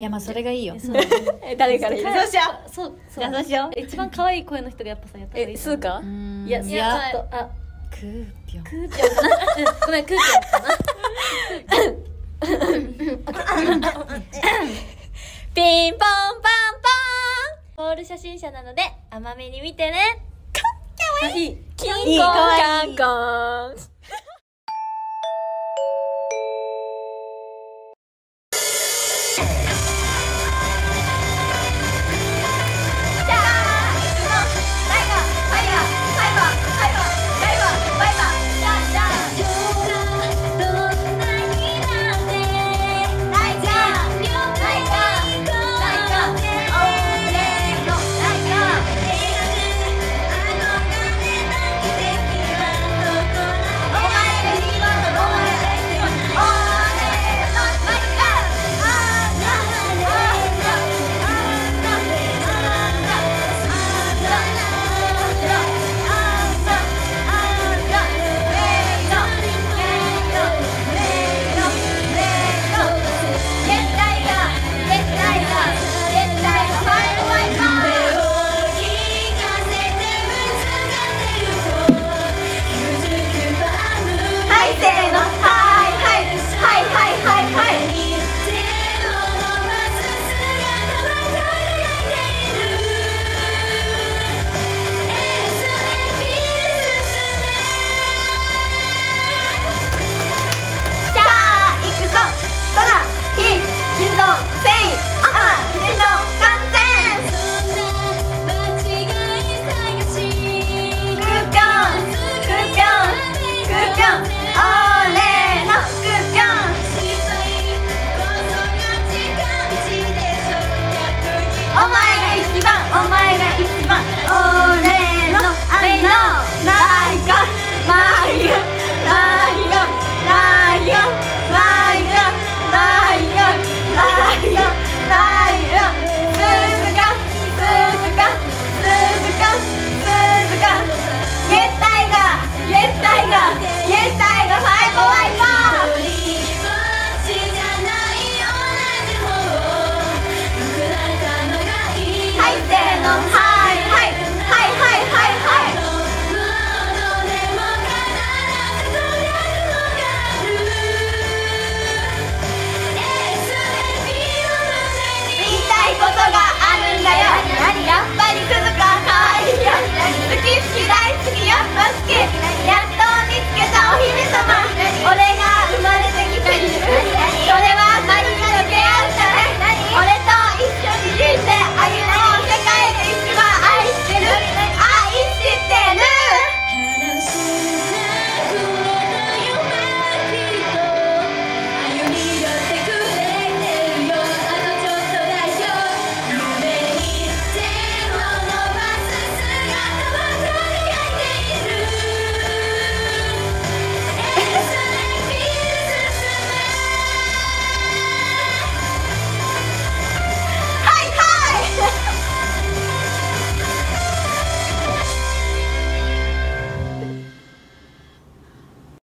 いやまあそれがいいよ。そうえ 誰から言う？そうしよそうう。そうじゃあそうしよう。一番可愛い声の人がやっぱさやった方がいいえスーかいやいいややちょっとあ。クーピョンクーピョンかな？うんごめん。クーピョンかなピンポン。パンポール初心者なので甘めに見てね。かわいい。パンいい。かわいい。カンコン If you